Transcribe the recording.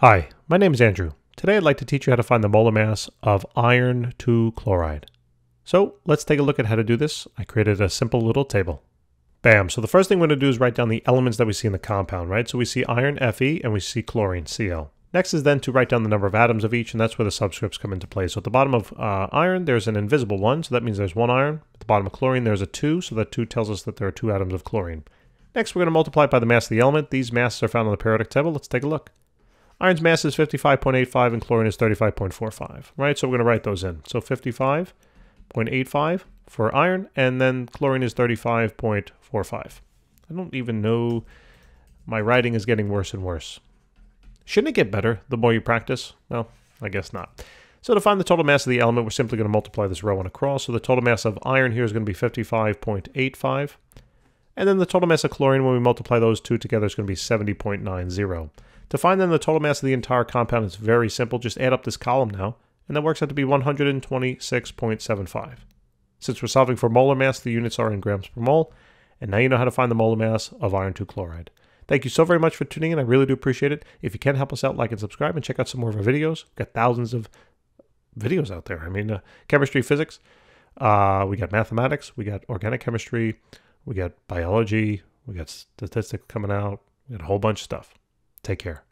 Hi, my name is Andrew. Today I'd like to teach you how to find the molar mass of iron 2 chloride. So let's take a look at how to do this. I created a simple little table. Bam, so the first thing we're going to do is write down the elements that we see in the compound, right? So we see iron Fe and we see chlorine Cl. Next is then to write down the number of atoms of each, and that's where the subscripts come into play. So at the bottom of uh, iron, there's an invisible one, so that means there's one iron. At the bottom of chlorine, there's a 2, so that 2 tells us that there are two atoms of chlorine. Next, we're going to multiply by the mass of the element. These masses are found on the periodic table. Let's take a look. Iron's mass is 55.85 and chlorine is 35.45, right? So we're going to write those in. So 55.85 for iron, and then chlorine is 35.45. I don't even know. My writing is getting worse and worse. Shouldn't it get better the more you practice? Well, I guess not. So to find the total mass of the element, we're simply going to multiply this row and across. So the total mass of iron here is going to be 55.85. And then the total mass of chlorine, when we multiply those two together, is going to be 70.90. To find then the total mass of the entire compound is very simple. Just add up this column now, and that works out to be 126.75. Since we're solving for molar mass, the units are in grams per mole, and now you know how to find the molar mass of iron 2 chloride. Thank you so very much for tuning in. I really do appreciate it. If you can help us out, like and subscribe, and check out some more of our videos. We've got thousands of videos out there. I mean, uh, chemistry, physics, uh, we got mathematics, we got organic chemistry, we got biology, we got statistics coming out, we got a whole bunch of stuff. Take care.